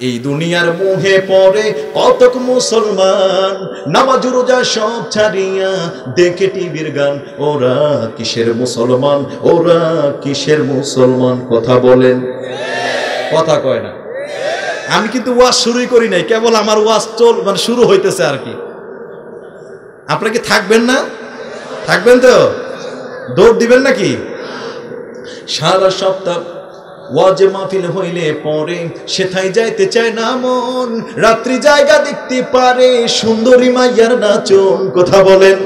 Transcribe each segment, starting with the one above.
এই দুনিয়ার মুহে পড়ে কতক মুসলমান, নামাজ, রোজা সব ছাড়িয়া দেখে টিভির গান, ওরা কিসের মুসলমান, ওরা কিসের মুসলমান, কথা বলেন। কথা কয় না। আমি কিন্তু ওয়াজ শুরুই করি নাই, কেবল আমার ওয়াজ চল মানে শুরু হইতেছে আর কি। আপনারা কি থাকবেন না? থাকবেন তো? দৌড় দিবেন নাকি? সারা সপ্তাহ ওয়াজে মাহফিল হইলে পরে সেথাই যাইতে চায় না মন। রাত্রি জায়গা দেখতে পারে, সুন্দরী মাইয়ার নাচন, কথা বলেন।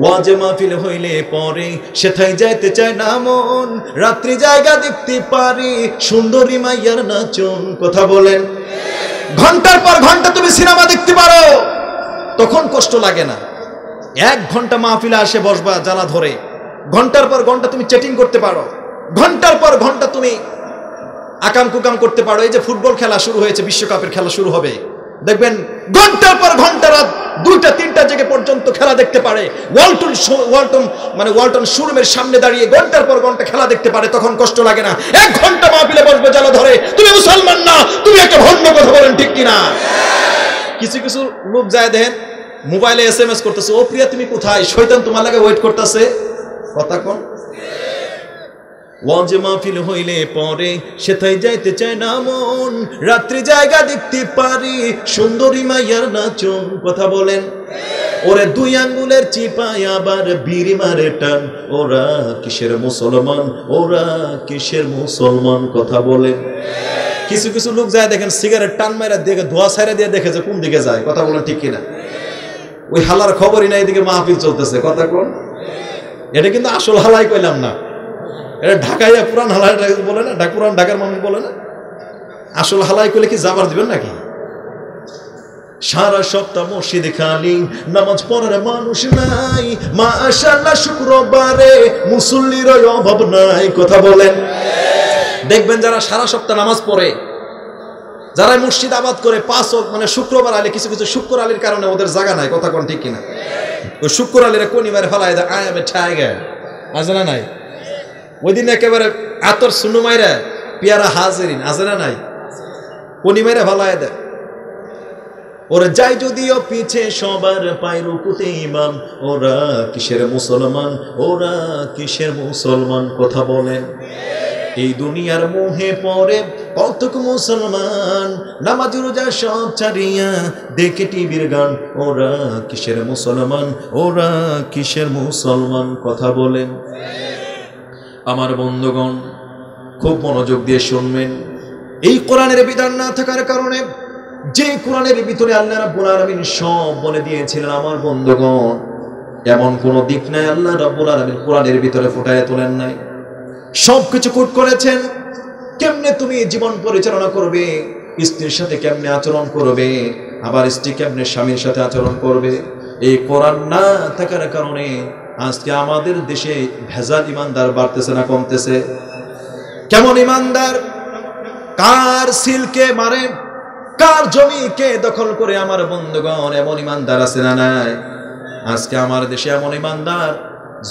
ওয়াজে মাহফিল হইলে পরে সেথাই যাইতে চায় না মন। রাত্রি জায়গা দেখতে পারে, সুন্দরী মাইয়ার নাচন, কথা বলেন। ঘণ্টার পর ঘণ্টা তুমি সিনেমা দেখতে পারো, তখন কষ্ট লাগে না। এক ঘণ্টা মাহফিলে আসে বসবা জ্বালা ধরে। ঘণ্টার পর ঘণ্টা তুমি চ্যাটিং করতে পারো। ঘণ্টার পর ঘণ্টা তুমি আকাম কুকাম করতে পারো। এই যে ফুটবল খেলা শুরু হয়েছে, বিশ্বকাপের খেলা শুরু হবে। দেখবেন ঘণ্টার পর ঘণ্টা রাত দুইটা, তিনটা জেগে পর্যন্ত খেলা দেখতে পারে। ওয়ালটন ওয়ালটন মানে ওয়ালটন শোরুমের সামনে দাঁড়িয়ে ঘণ্টার পর ঘণ্টা খেলা দেখতে পারে, তখন কষ্ট লাগে না। এক ঘণ্টা মাহফিলে বসবে জ্বালা ধরে, তুমি মুসলমান না, তুমি একটা ভণ্ড কথা বলেন, ঠিক কিনা কিছু কিছু লোক যায় দেখেন, মোবাইলে এস এম এস করতেছে, ও প্রিয়া, তুমি কোথায়? শৈতান তোমার লাগে ওয়েট করতেছে। কথা কোন। ওয়াজে মাহফিল হইলে পরে সেথাই যাইতে চায় না মন। রাত্রি জায়গা দেখতে পারি, সুন্দরী মাইয়ার নাচন কথা বলেন। ওরে দুই আঙ্গুলের চিপায় আবার বিড়ি মারে টান। ওরা কিসের মুসলমান, ওরা কিসের মুসলমান কথা বলেন। কিছু কিছু লোক যায় দেখেন, সিগারেট টান মাইরা দেখে ধোয়া ছাইরা দিয়ে দেখে যে কোন দিকে যায়, কথা বলেন ঠিক কিনা? ওই হালার খবরই না, এদিকে মাহফিল চলতেছে, কথা কোন? এটা কিন্তু আসল হালাই কইলাম না। এটা ঢাকাইয়া পুরান হালাই বলে না পুরান ঢাকার মানুষ বলে না? আসল হালাই করলে কি যাবার দিবেন নাকি? সারা সপ্তাহ মসজিদে খালি, নামাজ পড়ার মানুষ নাই, মাশাআল্লাহ শুক্রবারে মুসল্লির অভাব নাই, কথা বলেন। দেখবেন যারা সারা সপ্তাহ নামাজ পড়ে, যারা মসজিদ আবাদ করে, পাঁচ মানে শুক্রবার আলে কিছু কিছু শুক্র আলীর কারণে ওদের জায়গা নাই, কথা কোন ঠিক কিনা? ওই শুক্র আলীরা কোনি ফেলায় দেয়? আয় আমি ঠায় আছে না নাই? ওই দিন একেবারে আতর সুনু মাইরা পিয়ারা হাজিরিন না নাই? কোনি মাইরা ফেলায় দেয়। ওরা যাই যদিও পিছে সবার পায় রুকুতে ইমাম ওরা কিসের মুসলমান, ওরা কিসের মুসলমান কথা বলেন। এই দুনিয়ার মুহে পড়ে কতক মুসলমান, নামাজ, রোজা সব ছাড়িয়া দেখে টিভির গান, ওরা কিসের মুসলমান, ওরা কিসের মুসলমান কথা বলেন। আমার বন্ধুগণ, খুব মনোযোগ দিয়ে শুনবেন। এই কোরআনের বিধান না থাকার কারণে যে কোরআনের ভিতরে আল্লাহ রাব্বুল আলামিন সব বলে দিয়েছিলেন, আমার বন্ধুগণ, এমন কোন দিক নাই আল্লাহ রাব্বুল আলামিন কোরআনের ভিতরে ফুটায় তোলেন নাই। সবকিছু কুট করেছেন, কেমনে তুমি জীবন পরিচালনা করবে, স্ত্রীর সাথে কেমনে আচরণ করবে, আবার স্ত্রী কেমনে স্বামীর সাথে আচরণ করবে, এই কোরআন না থাকার কারণে আজকে আমাদের দেশে ভেজাল ইমানদার বাড়তেছে না কমতেছে? কেমন ইমানদার? কার সিলকে মারে? কার জমিকে দখল করে আমার বন্ধুগণ এমন ইমানদার আছে না নাই? আজকে আমার দেশে এমন ইমানদার,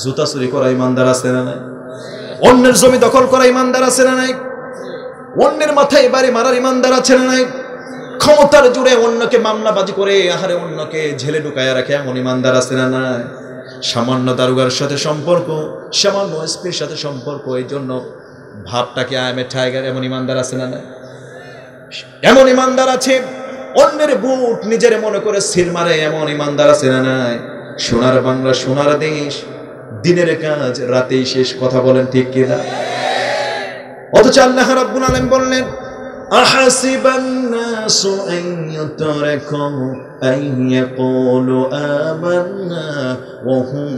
জুতা চুরি করা ইমানদার আছে না নাই? অন্যের জমি দখল করা ইমানদার আছে না নাই? অন্যের মাথায় বাড়ি মারার ইমানদার আছে না নাই? ক্ষমতার জুড়ে অন্যকে মামলাবাজি করে, আহারে অন্যকে ঝেলে ঢুকায়া রাখে এমন ইমানদার আছে না নাই? সামান্য দারুগার সাথে সম্পর্ক, সামান্য এসপির সাথে সম্পর্ক এই জন্য ভাবটাকে আয়ামের টাইগার, এমন ইমানদার আছে না নাই? এমন ইমানদার আছে, অন্যের বুট নিজের মনে করে সিল মারে, এমন ইমানদার আছে না নাই? সোনার বাংলা, সোনার দেশ, দিনের কাজ, রাতেই শেষ কথা বলেন ঠিক কিনা? অথচ আল্লাহ রাব্বুল আলামিন বললেন أحسب الناس أن يتركوا أن يقولوا آمنا وهم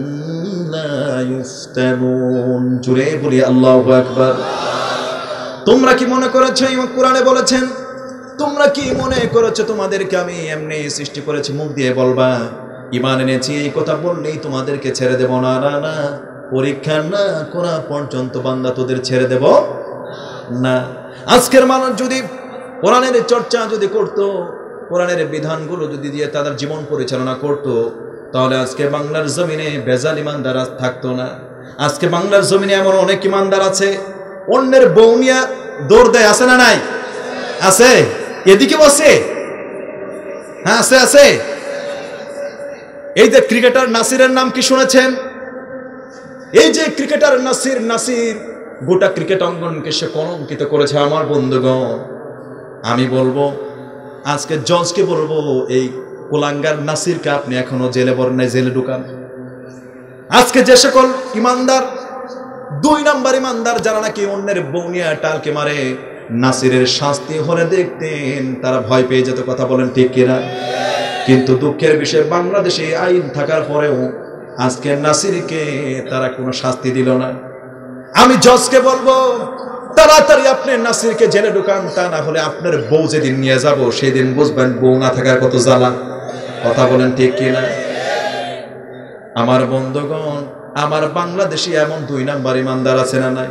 لا يفتنون জুড়ে বলি আল্লাহু আকবার তোমরা কি মনে করেছো এই কোরআনে বলেছেন তোমরা কি মনে করেছো তোমাদেরকে আমি এমনি সৃষ্টি করেছি মুখ দিয়ে বলবা ইমান এনেছি এই কথা বললেই তোমাদেরকে ছেড়ে দেব না না না পরীক্ষা না করা পর্যন্ত বান্দা তোদের ছেড়ে দেব না। আজকের মানুষ যদি কোরআনের চর্চা যদি করত, কোরআনের বিধানগুলো যদি দিয়ে তাদের জীবন পরিচালনা করত, তাহলে আজকে বাংলার জমিনে বেজাল ইমানদার থাকতো না। আজকে বাংলার জমিনে এমন অনেক ইমানদার আছে, অন্যের বৌনিয়া দৌড় দেয়, আছে না নাই? আছে? এদিকেও আছে? হ্যাঁ আছে আছে। এই যে ক্রিকেটার নাসিরের নাম কি শুনেছেন? এই যে ক্রিকেটার নাসির নাসির গোটা ক্রিকেট অঙ্গনকে সে কলঙ্কিত করেছে, আমার বন্ধুগণ, আমি বলব, আজকে জজকে বলব, এই কোলাঙ্গার নাসিরকে আপনি এখনও জেলে বর্ণায় জেলে ঢুকান আজকে যে সকল ইমানদার, দুই নাম্বার ইমানদার, যারা নাকি অন্যের বৌনিয়া টালকে মারে, নাসিরের শাস্তি হলে দেখতেন, তারা ভয় পেয়ে যেত, কথা বলেন ঠিক কিনা? কিন্তু দুঃখের বিষয়, বাংলাদেশে আইন থাকার পরেও আজকে নাসিরকে তারা কোনো শাস্তি দিল না। আমি জজকে বলব, তাড়াতাড়ি আপনি নাসিরকে জেলে ঢুকান, তা না হলে আপনার বউ যেদিন নিয়ে যাব, সেদিন বুঝবেন বউ না থাকার কত জ্বালা। কথা বলেন ঠিক কিনা? আমার বন্ধুগণ, আমার বাংলাদেশে এমন দুই নাম্বার ইমানদার আছে না নাই?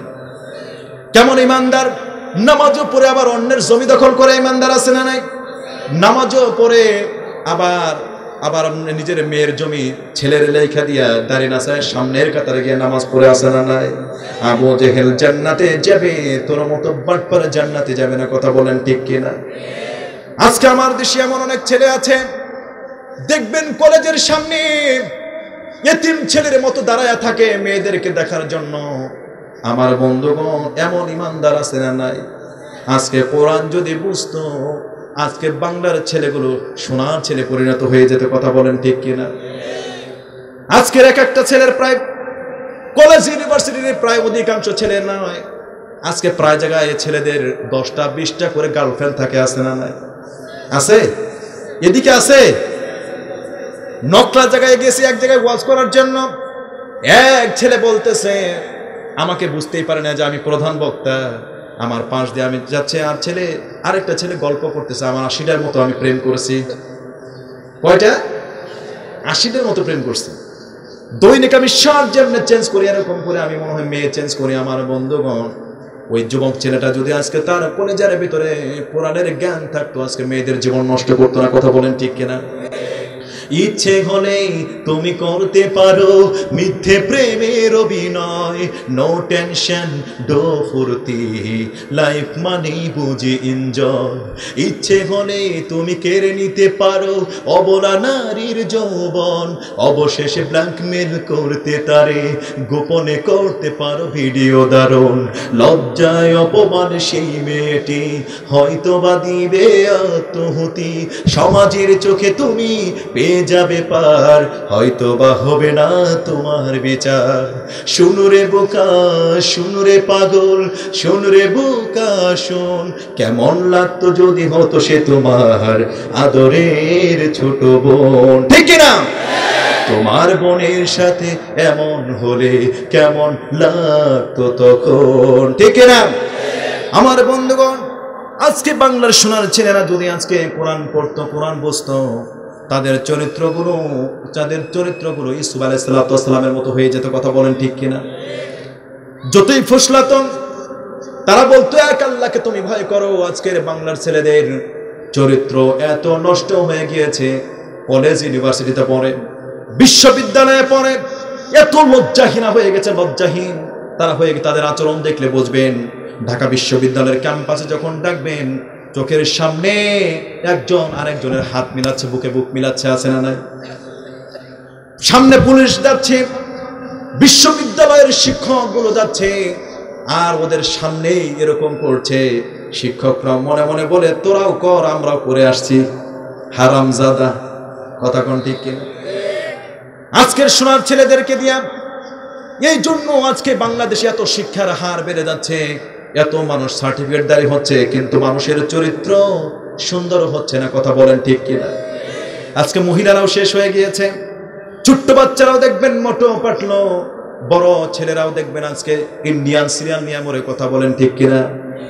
কেমন ইমানদার? নামাজও পড়ে আবার অন্যের জমি দখল করে ইমানদার আছে না নাই? নামাজও পড়ে আবার আবার নিজের মেয়ের জমি ছেলের লেখা দিয়া দাঁড়িয়ে নাসায় সামনের কাতারে গিয়ে নামাজ পড়ে আসে না নাই। আবু জেহেল জান্নাতে যাবে, তোর মতো বাটপারে জান্নাতে যাবে না, কথা বলেন ঠিক কিনা? আজকে আমার দেশে এমন অনেক ছেলে আছে, দেখবেন কলেজের সামনে এতিম ছেলের মতো দাঁড়ায় থাকে মেয়েদেরকে দেখার জন্য। আমার বন্ধুগণ, এমন ইমানদার আছে না নাই? আজকে কোরআন যদি বুঝতো আজকে বাংলার ছেলেগুলো সোনার ছেলে পরিণত হয়ে যেতে কথা বলেন ঠিক কিনা? আজকের এক একটা ছেলের প্রায় কলেজ ইউনিভার্সিটির প্রায় অধিকাংশ ছেলে নয় আজকে প্রায় জায়গায় ছেলেদের দশটা, বিশটা করে গার্লফ্রেন্ড থাকে, আছে না নাই? আছে? এদিকে আছে? নকলা জায়গায় গেছি, এক জায়গায় ওয়াজ করার জন্য। এক ছেলে বলতেছে, আমাকে বুঝতেই পারে না যে আমি প্রধান বক্তা। আমার পাশ দিয়ে আমি যাচ্ছে, আর ছেলে, আরেকটা ছেলে গল্প করতেছে, আমার আশিটার মতো আমি প্রেম করেছি। কয়টা? আশিটার মতো প্রেম করছি। দৈনিক আমি সব যেমনি চেঞ্জ করি, এরকম করে আমি মনে হয় মেয়ে চেঞ্জ করি আমার বন্ধুগণ। ওই যুবক ছেলেটা যদি আজকে তার কলেজের ভিতরে পুরাণের জ্ঞান থাকতো, আজকে মেয়েদের জীবন নষ্ট করতো না, কথা বলেন ঠিক কিনা? ইচ্ছে হলেই তুমি করতে পারো মিথ্যে প্রেমের অভিনয়। নো টেনশন ডো ফুর্তি লাইফ মানেই বুঝি এনজয় ইচ্ছে হলে তুমি কেড়ে নিতে পারো অবলা নারীর যৌবন। অবশেষে ব্ল্যাকমেল করতে তারে, গোপনে করতে পারো ভিডিও দারুণ। লজ্জায় অপমান সেই মেয়েটি হয়তো বা দিবে আত্মহুতি। সমাজের চোখে তুমি পেয়ে যাবে পার হয়তো বা হবে না তোমার বিচার। শুনুরে বোকা শুনুরে পাগল শুনুরে বোকা, শোন, কেমন লাগতো যদি হতো সে তোমার আদরের ছোট বোন। ঠিক না তোমার বোনের সাথে এমন হলে কেমন লাগতো তখন। ঠিক না আমার বন্ধুগণ, আজকে বাংলার সোনার ছেলেরা যদি আজকে কোরআন পড়তো, কোরআন বসতো তাদের চরিত্রগুলো তাদের চরিত্রগুলো ইসুফ আলাইসাল্লামের মতো হয়ে যেত, কথা বলেন ঠিক কিনা? যতই ফুসলাত তারা বলতো, এক আল্লাহকে তুমি ভয় করো, আজকের বাংলার ছেলেদের চরিত্র এত নষ্ট হয়ে গিয়েছে, কলেজ, ইউনিভার্সিটিতে পড়ে, বিশ্ববিদ্যালয়ে পড়ে, এত লজ্জাহীনা হয়ে গেছে, লজ্জাহীন। তারা হয়ে তাদের আচরণ দেখলে বুঝবেন, ঢাকা বিশ্ববিদ্যালয়ের ক্যাম্পাসে যখন ডাকবেন চোখের সামনে একজন আরেকজনের হাত মিলাচ্ছে, বুকে বুক মিলাচ্ছে, আছে না নাই? সামনে পুলিশ যাচ্ছে, বিশ্ববিদ্যালয়ের শিক্ষকগুলো যাচ্ছে, আর ওদের সামনেই এরকম করছে শিক্ষকরা। মনে মনে বলে, তোরাও কর, আমরাও করে আসছি। হারামজাদা, কথা কোন ঠিক কিনা? আজকের সোনার ছেলেদেরকে দিয়া, এই জন্য আজকে বাংলাদেশে এত শিক্ষার হার বেড়ে যাচ্ছে। এত মানুষ সার্টিফিকেট দাঁড়িয়ে হচ্ছে, কিন্তু মানুষের চরিত্র সুন্দর হচ্ছে না, কথা বলেন ঠিক কিনা? আজকে মহিলারাও শেষ হয়ে গিয়েছে। ছোট্ট বাচ্চারাও দেখবেন, মোটো পাটলো বড় ছেলেরাও দেখবেন আজকে ইন্ডিয়ান সিরিয়াল নিয়ে মরে কথা বলেন ঠিক কিনা?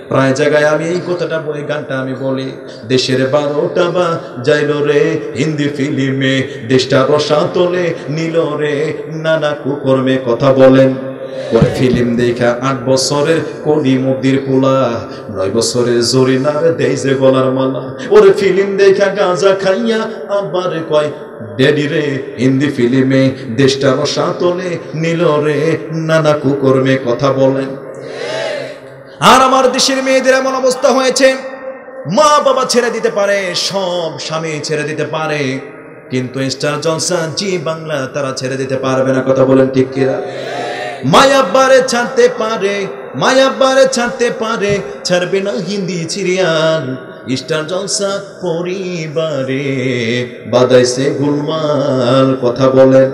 প্রায় জায়গায় আমি এই কথাটা বই গানটা আমি বলি। দেশের বারোটা বা যাইল রে, হিন্দি ফিল্মে দেশটা রসা তোলে নিল রে। নানা কুকর্মে কথা বলেন। ফিল্ম দেখা আট বছরের পোলা, নয় বছরের জরিনার গলার মালা। ফিল্ম দেখা গাঁজা খাইয়া আবার কয়, ড্যাডি রে, হিন্দি ফিল্মে দেশটা রসা তোলে নিল রে, নানা কুকর্মে কথা বলেন। আর আমার দেশের মেয়েদের এমন অবস্থা হয়েছে, মা বাবা ছেড়ে দিতে পারে, সব স্বামী ছেড়ে দিতে পারে। কিন্তু স্টার জলসা, জি বাংলা, তারা ছেড়ে দিতে পারবে না, কথা বলেন ঠিক কিনা? মায়াব্বারে ছাড়তে পারে মায়াব্বারে ছাড়তে পারে, ছাড়বে না হিন্দি সিরিয়াল স্টার জলসা পরিবারে বাদাইছে গুলমাল, কথা বলেন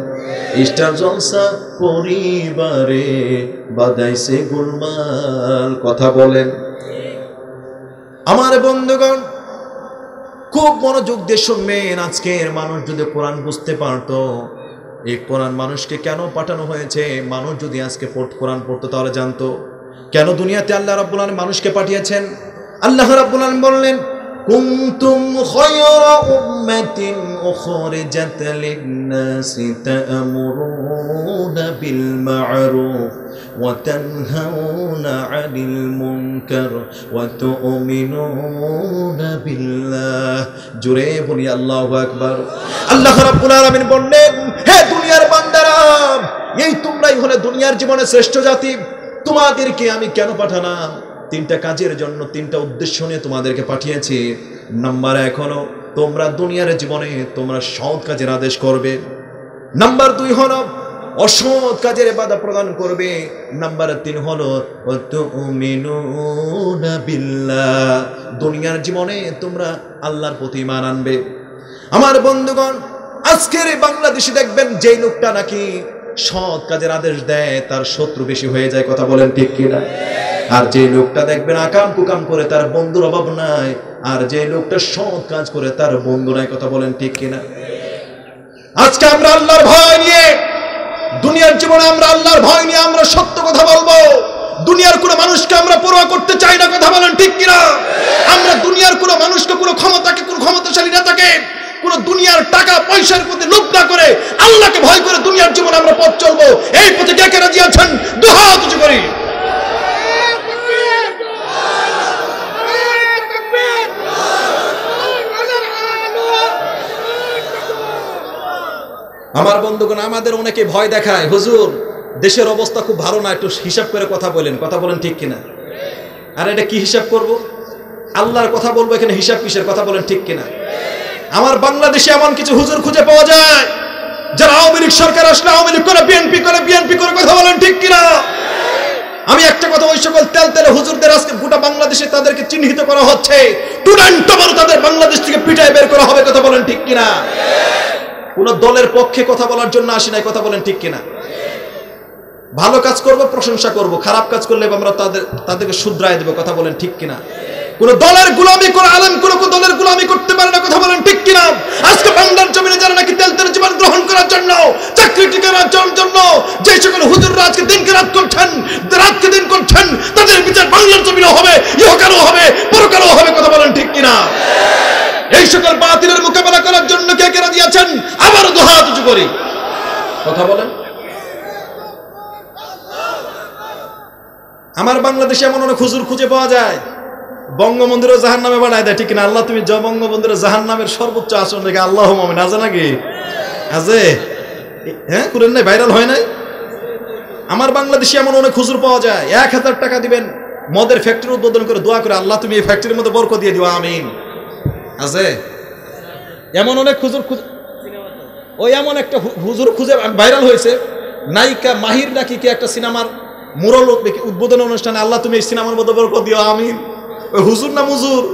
স্টার জলসা পরিবারে বাদাইছে গুলমাল, কথা বলেন আমার বন্ধুগণ, খুব মনোযোগ দিয়ে শুনবেন, আজকের মানুষ যদি কোরআন বুঝতে পারতো এই কোরআন মানুষকে কেন পাঠানো হয়েছে? মানুষ যদি আজকে পড়- কোরআন পড়তো তাহলে জানতো। কেন দুনিয়াতে আল্লাহ রাব্বুল আলামিন মানুষকে পাঠিয়েছেন? আল্লাহ রাব্বুল আলম বললেন, কুনতুম খায়রা উম্মাতিন উখরিজাত লিন-নাসি তা'মুরুনা 'আনিল মুনকার ওয়া তু'মিনুনা বিল্লাহ। জোরে বলি, আল্লাহু আকবার। আল্লাহ রাব্বুল আলামিন বললেন, হে দুনিয়ার বান্দারা, এই তোমরাই হলে দুনিয়ার জীবনে শ্রেষ্ঠ জাতি। তোমাদেরকে আমি কেন পাঠালাম? তিনটা কাজের জন্য, তিনটা উদ্দেশ্য নিয়ে তোমাদেরকে পাঠিয়েছি। নাম্বার এখনও তোমরা দুনিয়ার জীবনে তোমরা সৎ কাজের আদেশ করবে। নাম্বার দুই হলো, অসৎ কাজের বাধা প্রদান করবে। নাম্বার তিন হলো দুনিয়ার জীবনে তোমরা আল্লাহর প্রতি ইমান আনবে। আমার বন্ধুগণ আজকের এই বাংলাদেশে দেখবেন যেই লোকটা নাকি সৎ কাজের আদেশ দেয়, তার শত্রু বেশি হয়ে যায়, কথা বলেন ঠিক কিনা? আর যে লোকটা দেখবেন আকাম কুকাম করে, তার বন্ধুর অভাব নাই, আর যে লোকটা সৎ কাজ করে, তার বন্ধু নাই, কথা বলেন ঠিক কিনা? আজকে আমরা আল্লাহর ভয় নিয়ে, দুনিয়ার জীবনে আমরা আল্লাহর ভয় নিয়ে আমরা সত্য কথা বলব। দুনিয়ার কোনো মানুষকে আমরা পরোয়া করতে চাই না, কথা বলেন ঠিক কিনা? আমরা দুনিয়ার কোনো মানুষকে, কোনো ক্ষমতাকে, কোনো ক্ষমতাশালী নেতাকে কোন দুনিয়ার টাকা পয়সার প্রতি লোভ না করে আল্লাহকে ভয় করে দুনিয়ার জীবনে আমরা পথ চলবো। এই পথে কে কে রাজি আছেন? করি। আমার বন্ধুগণ, আমাদের অনেকে ভয় দেখায়। হুজুর, দেশের অবস্থা খুব ভালো না, একটু হিসাব করে কথা বলেন। কথা বলেন ঠিক কিনা? আর এটা কি হিসাব করব? আল্লাহর কথা বলব এখানে হিসাব কিসের? কথা বলেন ঠিক কিনা? আমার বাংলাদেশে এমন কিছু হুজুর খুঁজে পাওয়া যায় যারা আওয়ামী লীগ সরকার আসলে আওয়ামী লীগ করে, বিএনপি করে বিএনপি করে কথা বলেন ঠিক কিনা? আমি একটা কথা ওই সকল তেল তেলে হুজুরদের আজকে গোটা বাংলাদেশে তাদেরকে চিহ্নিত করা হচ্ছে। টুডান্ট তাদের বাংলাদেশ থেকে পিটায় বের করা হবে কথা বলেন ঠিক কিনা? কোন দলের পক্ষে কথা বলার জন্য আসি নাই কথা বলেন ঠিক কিনা? ভালো কাজ করব, প্রশংসা করব, খারাপ কাজ করলে আমরা তাদের তাদেরকে শুধরায় দেবো কথা বলেন ঠিক কিনা? কোন দলের গুলামি করে আলেম, কোন কোন দলের গুলামি করতে পারে না, কথা বলেন ঠিক কিনা? আজকে বাংলার জমিনে যারা নাকি তেল তেল জীবন গ্রহণ করার জন্য, চাকরি টিকার জন্য যে সকল হুজুররা আজকে দিনকে রাত করছেন, রাতকে দিন করছেন, তাদের বিচার বাংলার জমিনে হবে, ইহকালও হবে, পরকালও হবে, কথা বলেন ঠিক কিনা? এই সকল বাতিলের মোকাবেলা করার জন্য কে কে রাজি আছেন? আবার দুহাত উঁচু করি। কথা বলেন। আমার বাংলাদেশে এমন অনেক হুজুর খুঁজে পাওয়া যায়। বঙ্গবন্ধুরও জাহান নামে বানায় দেয়, ঠিক না আল্লাহ, তুমি জ বঙ্গবন্ধুর জাহান নামের সর্বোচ্চ আসন রেখে আল্লাহ মামিন। আছে নাকি? আছে? হ্যাঁ করেন নাই? ভাইরাল হয় নাই? আমার বাংলাদেশে এমন অনেক হুজুর পাওয়া যায়। এক হাজার টাকা দিবেন, মদের ফ্যাক্টরি উদ্বোধন করে দোয়া করে আল্লাহ তুমি এই ফ্যাক্টরির মধ্যে বরক দিয়ে দিও, আমিন। আছে? এমন অনেক হুজুর ওই এমন একটা হুজুর খুঁজে ভাইরাল হয়েছে। নায়িকা মাহির নাকি কি একটা সিনেমার মুরল উদ্বোধন অনুষ্ঠানে আল্লাহ তুমি এই সিনেমার মধ্যে বরকত দিও, আমিন। হুজুর না মুজুর?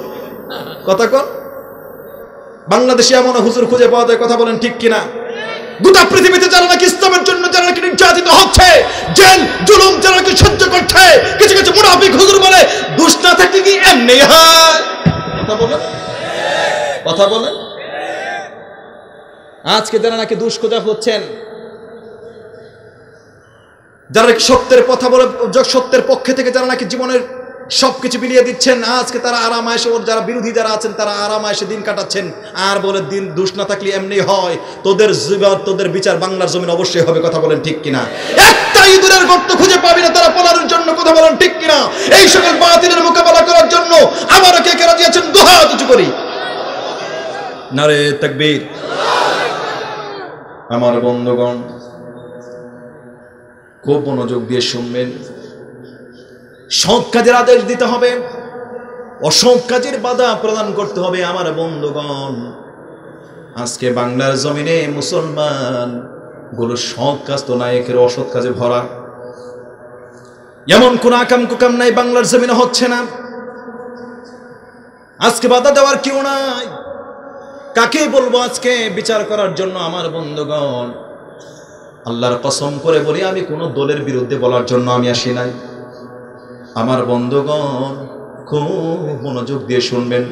কথা কন। বাংলাদেশে এমন হুজুর খুঁজে পাওয়া যায়, কথা বলেন ঠিক কিনা? গোটা পৃথিবীতে যারা নাকি ইসলামের জন্য, যারা নাকি নির্যাতিত হচ্ছে, জেল, জুলুম, যারা নাকি সহ্য করছে, কিছু কিছু মুনাফিক হুজুর বলে, দুষ না থাকলে কি? এমনি হয়। কথা বলেন। কথা বলেন। আজকে যারা নাকি দুষ্কোজা হচ্ছেন, যারা নাকি সত্যের কথা বলে, সত্যের পক্ষে থেকে যারা নাকি জীবনের সবকিছু বিলিয়ে দিচ্ছেন। আজকে তারা আরাম আয়সে ওর যারা বিরোধী যারা আছেন, তারা আরাম আয়সে দিন কাটাচ্ছেন। আর বলে দিন দুষ না থাকলে এমনি হয়। তোদের জীবন, তোদের বিচার বাংলার জমিন অবশ্যই হবে, কথা বলেন ঠিক কিনা? একটা ইঁদুরের গর্ত খুঁজে পাবি না, তারা পলানোর জন্য, কথা বলেন ঠিক কিনা? এই সকল বাতিলের মোকাবেলা করার জন্য আবারও কে কে রাজি আছেন? দুহাত উঁচু করি। নারে আমার বন্ধুগণ, খুব মনোযোগ দিয়ে শুনবেন। সৎ কাজের আদেশ দিতে হবে, অসৎ কাজের বাধা প্রদান করতে হবে আমার বন্ধুগণ। আজকে বাংলার জমিনে মুসলমানগুলো সৎ কাজ তো নায়কের অসৎ কাজে ভরা। এমন কোন আকাম কুকাম নাই, বাংলার জমিনে হচ্ছে না। আজকে বাধা দেওয়ার কেউ নাই। কাকে বলব আজকে বিচার করার জন্য আমার বন্ধুগণ? আল্লাহর কসম করে বলি, আমি কোনো দলের বিরুদ্ধে বলার জন্য আমি আসি নাই। আমার বন্ধুগণ, খুব মনোযোগ দিয়ে শুনবেন।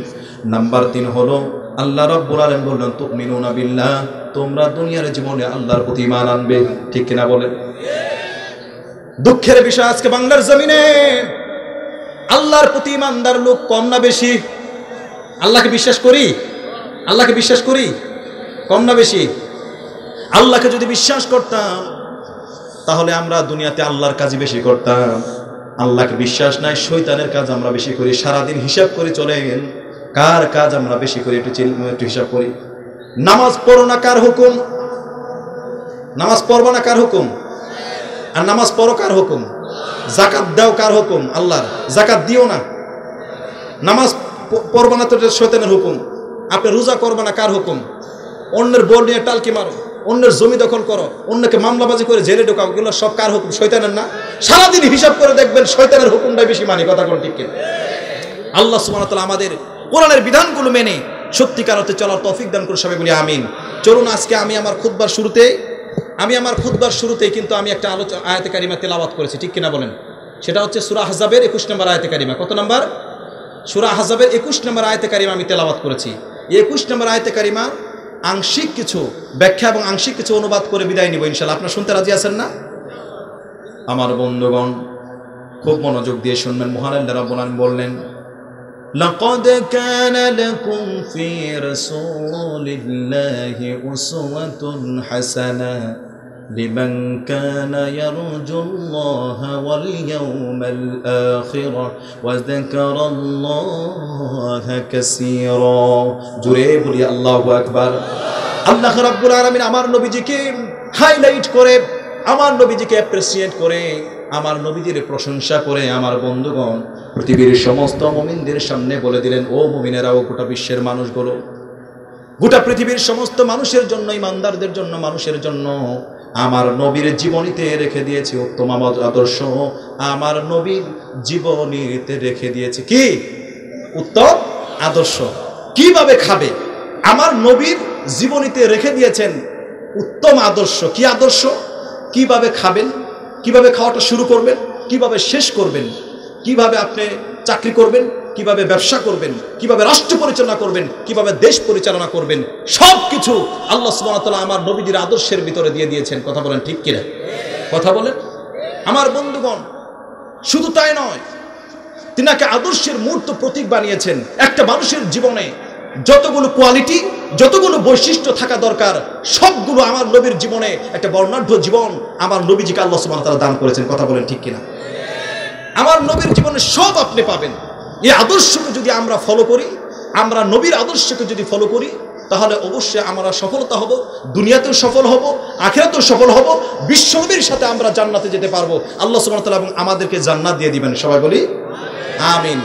নাম্বার তিন হলো, আল্লাহ রব্বুল আলম বললেন, তুমিনুনা বিল্লাহ, তোমরা দুনিয়ার জীবনে আল্লাহর প্রতি ইমান আনবে। ঠিক কিনা বলেন? দুঃখের বিষয় আজকে বাংলার জমিনে। আল্লাহর প্রতি ইমানদার লোক কম না বেশি? আল্লাহকে বিশ্বাস করি? আল্লাহকে বিশ্বাস করি? কম না বেশি? আল্লাহকে যদি বিশ্বাস করতাম, তাহলে আমরা দুনিয়াতে আল্লাহর কাজই বেশি করতাম। আল্লাহকে বিশ্বাস নাই শৈতানের কাজ আমরা বেশি করি, সারাদিন হিসাব করে চলেন। কার কাজ আমরা বেশি করি? একটু একটু হিসাব করি। নামাজ পড়ো না কার হুকুম? নামাজ পড়ব না কার হুকুম? আর নামাজ পড়ো কার হুকুম? জাকাত দাও কার হুকুম? আল্লাহর। জাকাত দিও না। নামাজ পড়ব না তো শৈতানের হুকুম। আপনি রোজা করবে না কার হুকুম? অন্যের বোর নিয়ে টালকি মারো। অন্যের জমি দখল করো, অন্যকে মামলাবাজি করে জেলে ঢোকাও, এগুলো সব কার হুকুম? শৈতানের না? সারাদিন হিসাব করে দেখবেন শৈতানের হুকুমটাই বেশি মানি, কথা কোন ঠিক আল্লাহ ওয়া আমাদের কোরআনের বিধানগুলো মেনে সত্যিকার অর্থে চলার তৌফিক দান করে সবাই বলি আমিন। চলুন আজকে আমি আমার খুতবার শুরুতে, আমি আমার খুতবার শুরুতেই কিন্তু আমি একটা আলোচনা, আয়াতে কারিমা তেলাওয়াত করেছি, ঠিক কিনা বলেন? সেটা হচ্ছে সূরা আহজাবের একুশ নম্বর আয়াতে কারিমা। কত নম্বর? সুরা আহজাবের একুশ নম্বর আয়াতে কারিমা আমি তেলাওয়াত করেছি। একুশ নম্বর আয়াতে কারিমা আংশিক কিছু ব্যাখ্যা এবং আংশিক কিছু অনুবাদ করে বিদায় নিব ইনশাল্লাহ আপনার শুনতে রাজি আছেন না আমার বন্ধুগণ খুব মনোযোগ দিয়ে শুনবেন মহান আল্লাহ রাব্বুল আলামিন বললেন لقد كان لكم في رسول الله أسوة حسنة لمن كان يرجو الله واليوم الآخر وذكر الله كثيرا جريب لي الله أكبر আল্লাহ রাব্বুল আলামিন আমার নবীজিকে হাইলাইট করে আমার নবীজিকে অ্যাপ্রিসিয়েট করে আমার নবীজির প্রশংসা করে আমার বন্ধুগণ পৃথিবীর সমস্ত মুমিনদের সামনে বলে দিলেন ও মুমিনেরাও গোটা বিশ্বের মানুষগুলো গোটা পৃথিবীর সমস্ত মানুষের জন্য ইমানদারদের জন্য মানুষের জন্য আমার নবীর জীবনীতে রেখে দিয়েছি উত্তম আমদ- আদর্শ। আমার নবীর জীবনীতে রেখে দিয়েছি কি? উত্তম আদর্শ। কীভাবে খাবে? আমার নবীর জীবনীতে রেখে দিয়েছেন উত্তম আদর্শ। কি আদর্শ? কীভাবে খাবেন? কীভাবে খাওয়াটা শুরু করবেন? কীভাবে শেষ করবেন? কীভাবে আপনি চাকরি করবেন? কীভাবে ব্যবসা করবেন, কীভাবে রাষ্ট্র পরিচালনা করবেন, কীভাবে দেশ পরিচালনা করবেন সব কিছু আল্লাহ তাআলা আমার নবীদের আদর্শের ভিতরে দিয়ে দিয়েছেন। কথা বলেন ঠিক কিনা? কথা বলেন। আমার বন্ধুগণ, শুধু তাই নয়, তিনাকে আদর্শের মূর্ত প্রতীক বানিয়েছেন একটা মানুষের জীবনে। যতগুলো কোয়ালিটি, যতগুলো বৈশিষ্ট্য থাকা দরকার, সবগুলো আমার নবীর জীবনে একটা বর্ণাঢ্য জীবন আমার নবীজিকে আল্লাহ সুবহানাহু দান করেছেন। কথা বলেন ঠিক কিনা? আমার নবীর জীবনে সব আপনি পাবেন। এই আদর্শকে যদি আমরা ফলো করি, আমরা নবীর আদর্শকে যদি ফলো করি, তাহলে অবশ্যই আমরা সফলতা হব, দুনিয়াতেও সফল হব, আখেরাতেও সফল হব বিশ্বনবীর সাথে আমরা জান্নাতে যেতে পারব। আল্লাহ সুমতলা এবং আমাদেরকে জান্নাত দিয়ে দিবেন। সবাই বলি, আমিন।